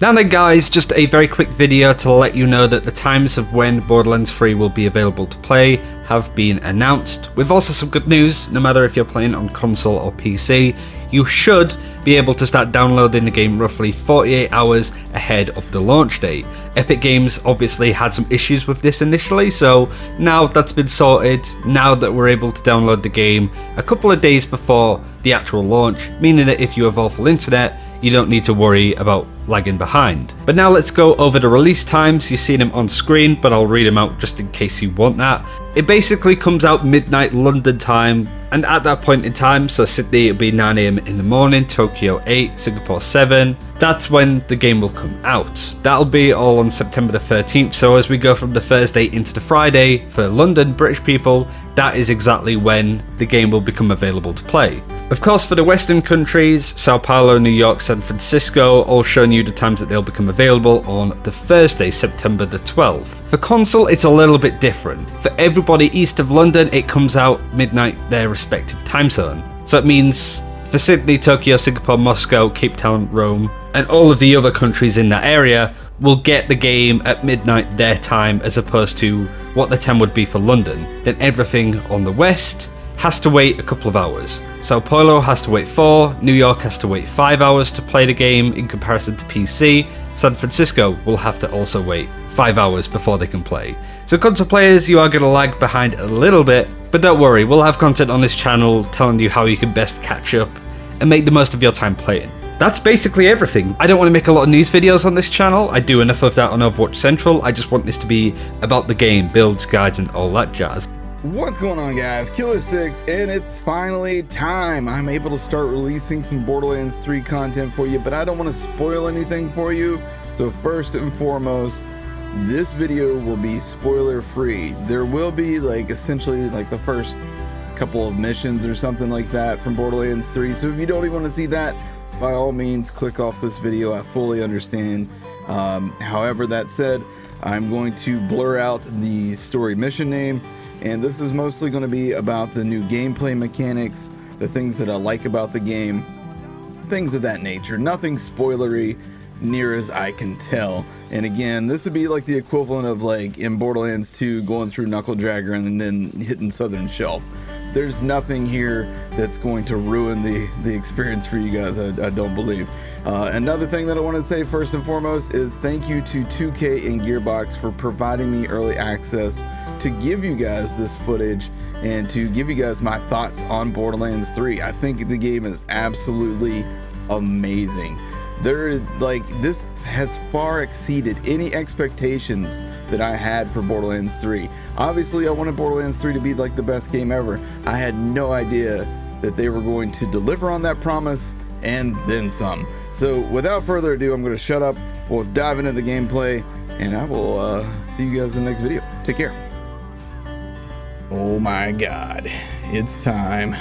Now then guys, just a very quick video to let you know that the times of when Borderlands 3 will be available to play have been announced. With also some good news, no matter if you're playing on console or PC, you should be able to start downloading the game roughly 48 hours ahead of the launch date. Epic Games obviously had some issues with this initially, so now that's been sorted, now that we're able to download the game a couple of days before the actual launch, meaning that if you have awful internet, you don't need to worry about lagging behind. But now let's go over the release times. You've seen them on screen, but I'll read them out just in case you want that. It basically comes out midnight London time, and at that point in time, so Sydney it'll be 9am in the morning, Tokyo 8, Singapore 7, that's when the game will come out. That'll be all on September the 13th, so as we go from the Thursday into the Friday, for London, British people, that is exactly when the game will become available to play. Of course, for the Western countries, Sao Paulo, New York, San Francisco, all showing you the times that they'll become available on the Thursday, September the 12th. For console, it's a little bit different. For everybody east of London, it comes out midnight their respective time zone. So it means for Sydney, Tokyo, Singapore, Moscow, Cape Town, Rome, and all of the other countries in that area will get the game at midnight their time as opposed to what the time would be for London. Then everything on the west has to wait a couple of hours. Sao Paulo has to wait 4, New York has to wait 5 hours to play the game in comparison to PC, San Francisco will have to also wait 5 hours before they can play. So console players, you are going to lag behind a little bit, but don't worry, we'll have content on this channel telling you how you can best catch up and make the most of your time playing. That's basically everything. I don't want to make a lot of news videos on this channel. I do enough of that on Overwatch Central. I just want this to be about the game, builds, guides, and all that jazz. What's going on guys? Killer 6 and it's finally time. I'm able to start releasing some Borderlands 3 content for you, but I don't want to spoil anything for you. So first and foremost, this video will be spoiler free. There will be like essentially like the first couple of missions or something like that from Borderlands 3. So if you don't even want to see that, by all means click off this video. I fully understand. Um, however, that said, I'm going to blur out the story mission name and this is mostly going to be about the new gameplay mechanics, the things that I like about the game, things of that nature. Nothing spoilery near as I can tell. And again, this would be like the equivalent of like in Borderlands 2 going through Knuckle Dragger and then hitting Southern Shelf. There's nothing here that's going to ruin the, the experience for you guys, I, I don't believe. Uh, another thing that I want to say first and foremost is thank you to 2K and Gearbox for providing me early access to give you guys this footage and to give you guys my thoughts on Borderlands 3. I think the game is absolutely amazing. There like this has far exceeded any expectations that I had for Borderlands 3. Obviously, I wanted Borderlands 3 to be like the best game ever. I had no idea that they were going to deliver on that promise and then some. So without further ado, I'm going to shut up. We'll dive into the gameplay and I will uh, see you guys in the next video. Take care. Oh my god, it's time.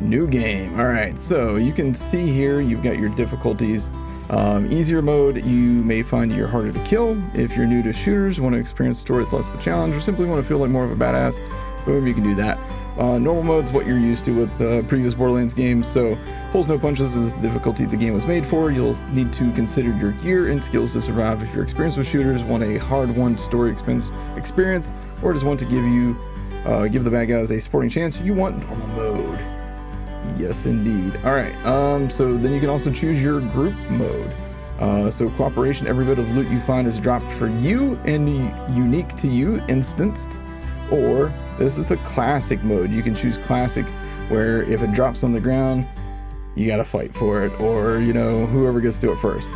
New game. All right, so you can see here you've got your difficulties. Um, easier mode, you may find you're harder to kill. If you're new to shooters, want to experience a story with less of a challenge, or simply want to feel like more of a badass, boom, you can do that. Uh, normal mode is what you're used to with uh, previous Borderlands games, so pulls no punches is the difficulty the game was made for. You'll need to consider your gear and skills to survive. If you're experienced with shooters, want a hard-won story experience, or just want to give you uh, give the bad guys a sporting chance, you want normal mode. Yes, indeed. All right, um, so then you can also choose your group mode. Uh, so cooperation, every bit of loot you find is dropped for you and unique to you, instanced. Or this is the classic mode. You can choose classic, where if it drops on the ground, you gotta fight for it, or you know, whoever gets to it first.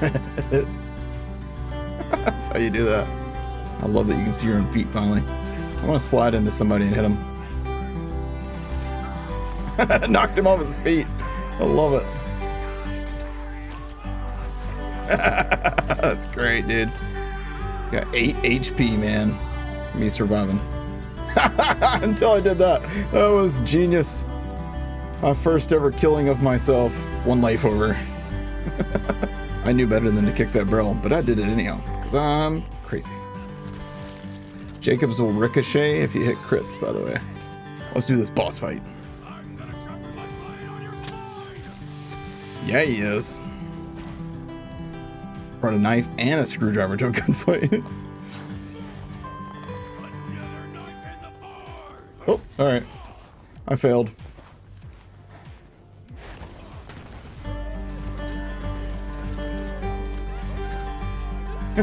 That's how you do that. I love that you can see your own feet finally. I want to slide into somebody and hit him. Knocked him off his feet. I love it. That's great, dude. Got 8 HP, man. Me surviving. Until I did that. That was genius. My first ever killing of myself. One life over. I knew better than to kick that barrel, but I did it anyhow. Because I'm crazy. Jacobs will ricochet if you hit crits, by the way. Let's do this boss fight. Yeah, he is. Brought a knife and a screwdriver to a gunfight. oh, alright. I failed.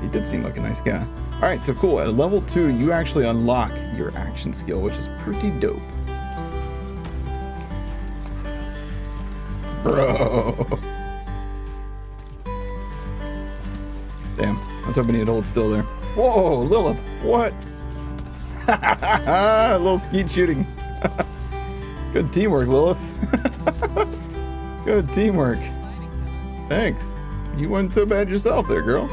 he did seem like a nice guy. All right, so cool. At level two, you actually unlock your action skill, which is pretty dope. Bro. Damn. I was hoping he'd hold still there. Whoa, Lilith. What? a little skeet shooting. Good teamwork, Lilith. Good teamwork. Thanks. You weren't so bad yourself there, girl.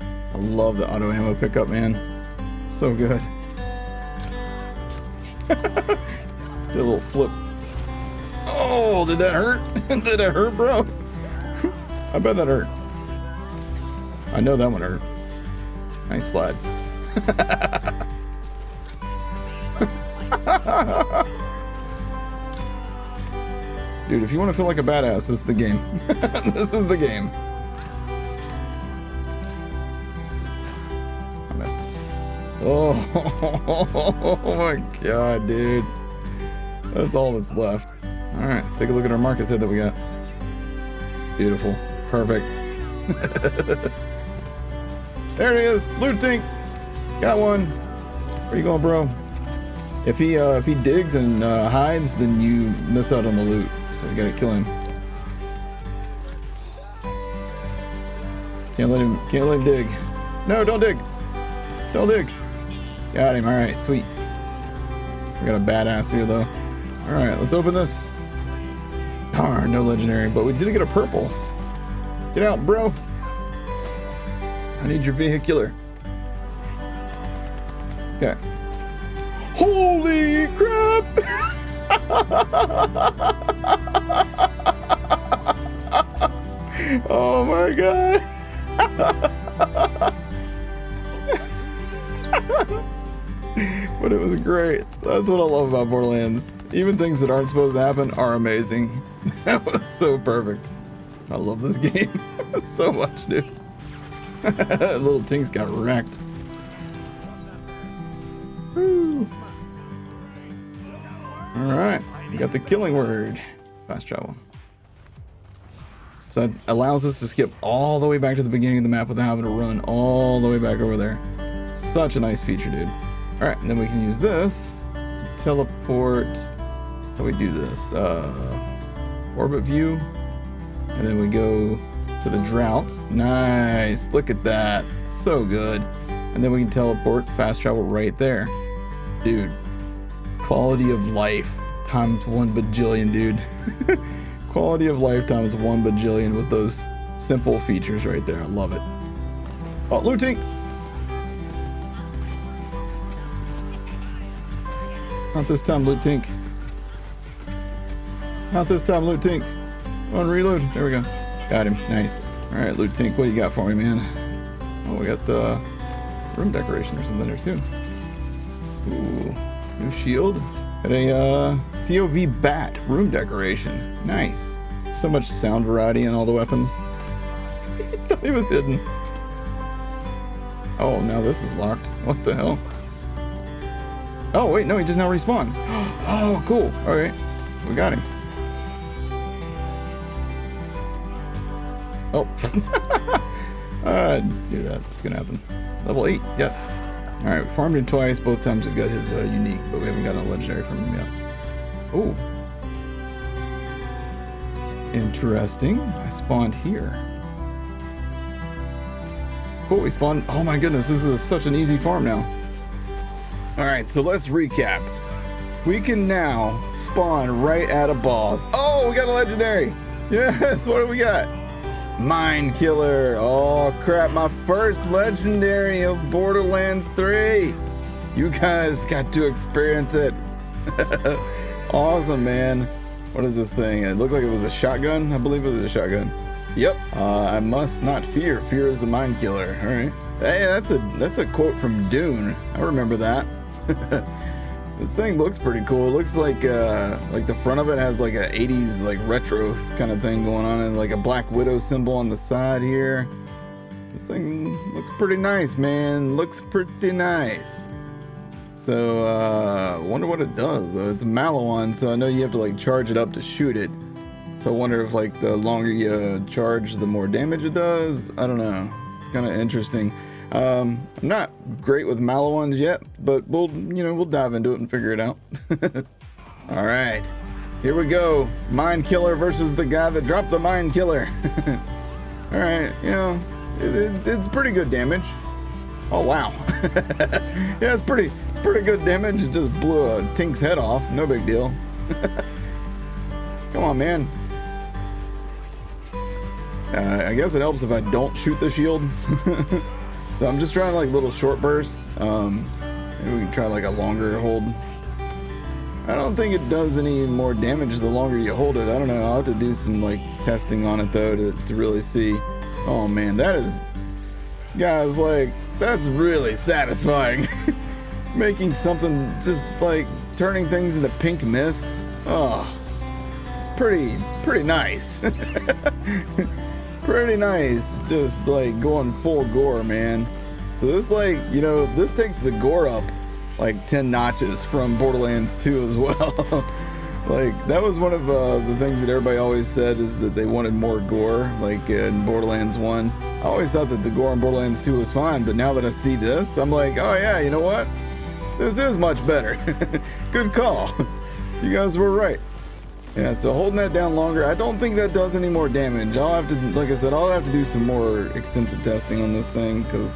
I love the auto ammo pickup, man. So good. Did a little flip. Oh, did that hurt? did it hurt, bro? I bet that hurt. I know that one hurt. Nice slide. Dude, if you want to feel like a badass, this is the game. this is the game. Oh, oh my god, dude. That's all that's left. Alright, let's take a look at our Marcus head that we got. Beautiful. Perfect. there it is! Looting! Got one! Where you going, bro? If he uh, if he digs and uh, hides, then you miss out on the loot. So you gotta kill him. Can't let him can't let him dig. No, don't dig! Don't dig! Got him, alright, sweet. We got a badass here though. Alright, let's open this. No legendary, but we did get a purple. Get out, bro. I need your vehicular. Okay. Holy crap! oh my god! but it was great. That's what I love about Borderlands. Even things that aren't supposed to happen are amazing. that was so perfect. I love this game so much, dude. Little Tinks got wrecked. Woo. Alright, we got the killing word. Fast travel. So it allows us to skip all the way back to the beginning of the map without having to run all the way back over there. Such a nice feature, dude. Alright, and then we can use this to teleport. We do this? Uh, orbit view. And then we go to the droughts. Nice. Look at that. So good. And then we can teleport fast travel right there. Dude, quality of life times one bajillion, dude. quality of life times one bajillion with those simple features right there. I love it. Oh, looting! Not this time, Loot Tink. Not this time, Loot Tink. On reload. There we go. Got him. Nice. All right, Loot Tink, what do you got for me, man? Oh, we got the room decoration or something there too. Ooh, new shield. Got a uh, COV bat room decoration. Nice. So much sound variety in all the weapons. thought he was hidden. Oh, now this is locked. What the hell? Oh, wait, no, he just now respawned. Oh, cool. All right, we got him. Oh. I knew that was going to happen. Level 8, yes. All right, we farmed him twice. Both times we've got his uh, unique, but we haven't got a legendary from him yet. Oh. Interesting. I spawned here. Cool, we spawned. Oh my goodness, this is such an easy farm now. All right, so let's recap. We can now spawn right at a boss. Oh, we got a legendary. Yes, what do we got? Mind Killer. Oh crap, my first legendary of Borderlands 3. You guys got to experience it. awesome, man. What is this thing? It looked like it was a shotgun. I believe it was a shotgun. Yep. Uh, I must not fear. Fear is the mind killer. All right. Hey, that's a that's a quote from Dune. I remember that. this thing looks pretty cool. It looks like uh, like the front of it has like a 80s like retro kind of thing going on, and like a Black Widow symbol on the side here. This thing looks pretty nice, man. Looks pretty nice. So, uh, wonder what it does. Though. It's a Maliwan, so I know you have to like charge it up to shoot it. So I wonder if like the longer you charge, the more damage it does. I don't know. It's kind of interesting. Um, I'm not great with Maliwans yet, but we'll, you know, we'll dive into it and figure it out. All right, here we go. Mind Killer versus the guy that dropped the Mind Killer. All right, you know, it, it, it's pretty good damage. Oh wow. yeah, it's pretty, it's pretty good damage. It just blew a Tink's head off. No big deal. Come on, man. Uh, I guess it helps if I don't shoot the shield. So I'm just trying like little short bursts. Um, maybe we can try like a longer hold. I don't think it does any more damage the longer you hold it. I don't know. I'll have to do some like testing on it though to, to really see. Oh man, that is, guys, like that's really satisfying. Making something just like turning things into pink mist. Oh, it's pretty, pretty nice. pretty nice. Just like going full gore, man. So this like, you know, this takes the gore up like 10 notches from Borderlands 2 as well. like that was one of uh, the things that everybody always said is that they wanted more gore like in Borderlands 1. I always thought that the gore in Borderlands 2 was fine, but now that I see this, I'm like, oh yeah, you know what? This is much better. Good call. You guys were right. Yeah, so holding that down longer, I don't think that does any more damage. I'll have to, like I said, I'll have to do some more extensive testing on this thing because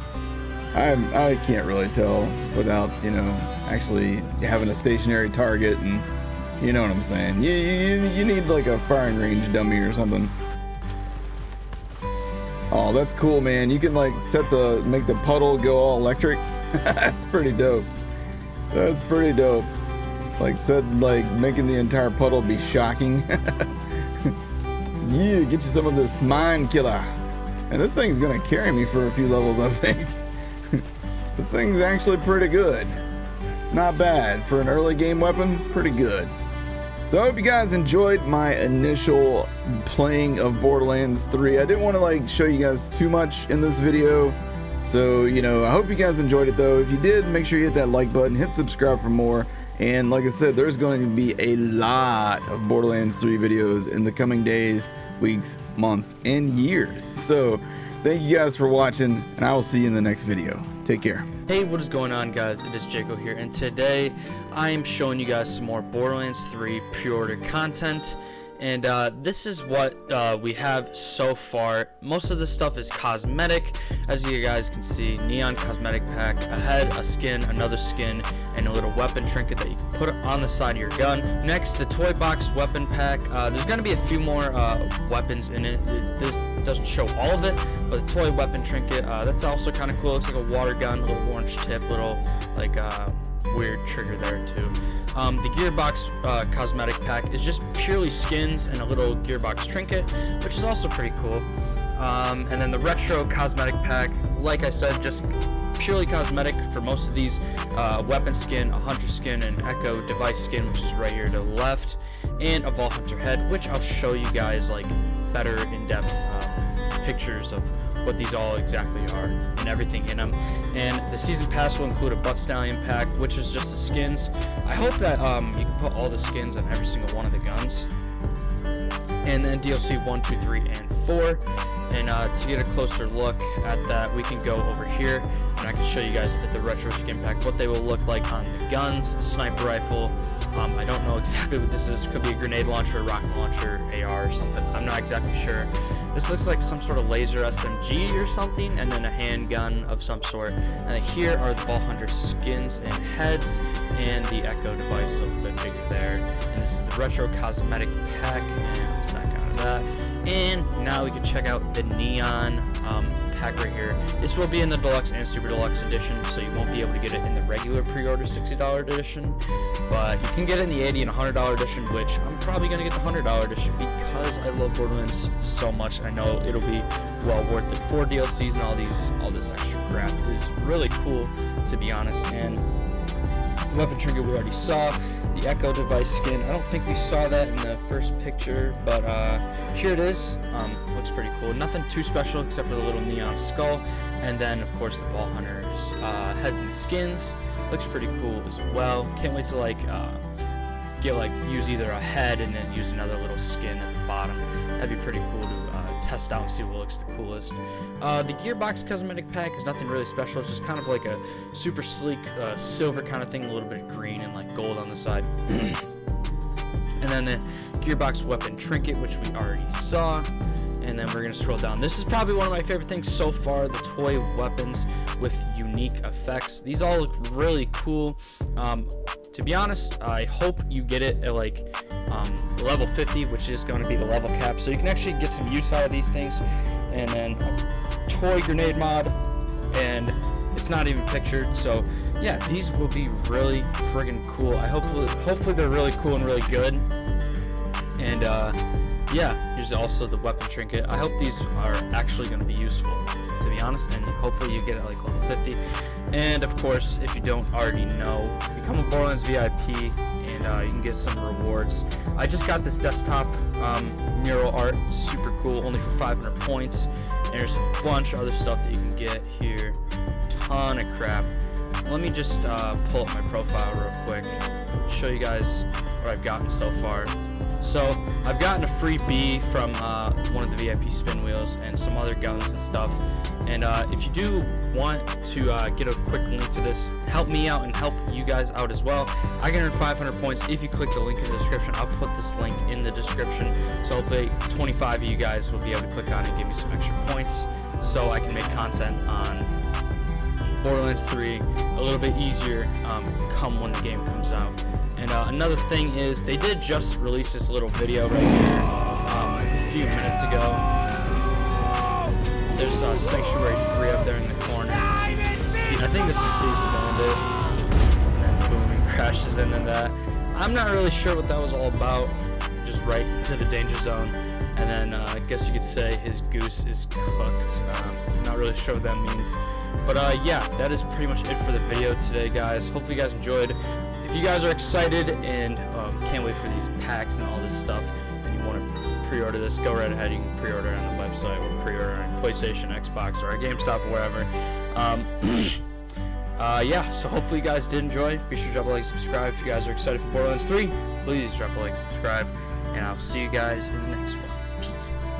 I I can't really tell without you know actually having a stationary target and you know what I'm saying. You you, you need like a firing range dummy or something. Oh, that's cool, man. You can like set the make the puddle go all electric. that's pretty dope. That's pretty dope. Like said, like making the entire puddle be shocking. yeah, get you some of this mind killer. And this thing's gonna carry me for a few levels, I think. this thing's actually pretty good. It's not bad. For an early game weapon, pretty good. So I hope you guys enjoyed my initial playing of Borderlands 3. I didn't want to like show you guys too much in this video. So, you know, I hope you guys enjoyed it though. If you did, make sure you hit that like button, hit subscribe for more. And like I said, there's going to be a lot of Borderlands 3 videos in the coming days, weeks, months, and years. So thank you guys for watching, and I will see you in the next video. Take care. Hey, what is going on guys? It is Jaco here, and today I am showing you guys some more Borderlands 3 pre-order content and uh, this is what uh, we have so far. Most of this stuff is cosmetic. As you guys can see neon cosmetic pack a head a skin another skin and a little weapon trinket that you can put on the side of your gun. Next the toy box weapon pack. Uh, there's going to be a few more uh, weapons in it. it this doesn't show all of it but the toy weapon trinket uh, that's also kind of cool. Looks like a water gun little orange tip little like uh, weird trigger there too um, the Gearbox uh, cosmetic pack is just purely skins and a little Gearbox trinket, which is also pretty cool. Um, and then the Retro cosmetic pack, like I said, just purely cosmetic for most of these. Uh, weapon skin, a hunter skin, an echo device skin, which is right here to the left, and a Vault Hunter head, which I'll show you guys like better in-depth um, pictures of what these all exactly are and everything in them. And the season pass will include a Butt Stallion pack, which is just the skins. I hope that um, you can put all the skins on every single one of the guns. And then DLC 1, 2, 3, and 4. And uh, to get a closer look at that, we can go over here and I can show you guys at the retro skin pack what they will look like on the guns, sniper rifle. Um, I don't know exactly what this is. Could be a grenade launcher, rocket launcher, AR or something. I'm not exactly sure. This looks like some sort of laser SMG or something, and then a handgun of some sort. And here are the Vault Hunter skins and heads, and the Echo device a little bit bigger there. And this is the Retro Cosmetic Pack, and let's back out of that. And now we can check out the Neon um, pack right here. This will be in the deluxe and super deluxe edition, so you won't be able to get it in the regular pre-order $60 edition, but you can get it in the 80 and $100 edition, which I'm probably gonna get the $100 edition because I love Borderlands so much. I know it'll be well worth it. Four DLCs and all these, all this extra crap is really cool, to be honest. And weapon trinket we already saw the Echo device skin. I don't think we saw that in the first picture, but uh, here it is. Um, looks pretty cool. Nothing too special except for the little neon skull. And then, of course, the Vault Hunters uh, heads and skins. Looks pretty cool as well. Can't wait to like uh, get like use either a head and then use another little skin at the bottom. That'd be pretty cool to uh, test out and see what looks the coolest. Uh, the Gearbox cosmetic pack is nothing really special. It's just kind of like a super sleek uh, silver kind of thing, a little bit of green and like gold on the side. and then the Gearbox weapon trinket, which we already saw and then we're gonna scroll down. This is probably one of my favorite things so far, the toy weapons with unique effects. These all look really cool. Um, to be honest, I hope you get it at like um, level 50, which is going to be the level cap, so you can actually get some use out of these things. And then toy grenade mod, and it's not even pictured, so yeah, these will be really friggin' cool. I hopefully, hopefully they're really cool and really good. And uh, yeah, here's also the weapon trinket. I hope these are actually going to be useful, to be honest, and hopefully you get it like level 50. And of course, if you don't already know, become a Borderlands VIP, and uh, you can get some rewards. I just got this desktop um, mural art, super cool, only for 500 points. And there's a bunch of other stuff that you can get here, ton of crap. Let me just uh, pull up my profile real quick, show you guys what I've gotten so far. So I've gotten a free B from uh, one of the VIP spin wheels and some other guns and stuff. And uh, if you do want to uh, get a quick link to this, help me out and help you guys out as well. I can earn 500 points if you click the link in the description. I'll put this link in the description. So hopefully 25 of you guys will be able to click on it and give me some extra points so I can make content on Borderlands 3 a little bit easier um, come when the game comes out. And uh, another thing is, they did just release this little video right here um, a few minutes ago. There's uh, Sanctuary 3 up there in the corner. I think this is Steve it. And then boom, he crashes into that. I'm not really sure what that was all about. Just right to the danger zone. And then uh, I guess you could say his goose is cooked. Um, not really sure what that means. But uh, yeah, that is pretty much it for the video today, guys. Hopefully you guys enjoyed if you guys are excited and um, can't wait for these packs and all this stuff, and you want to pre-order this, go right ahead. You can pre-order on the website or pre-order on PlayStation, Xbox, or GameStop or wherever. Um, uh, yeah, so hopefully you guys did enjoy. Be sure to drop a like, subscribe. If you guys are excited for Borderlands 3, please drop a like, subscribe, and I'll see you guys in the next one. Peace.